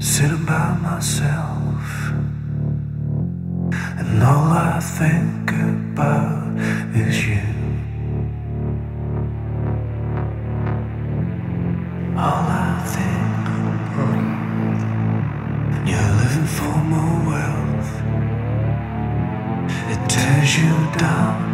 sitting by myself. And all I think about is you. All I think about you're living for more wealth. It tears you down.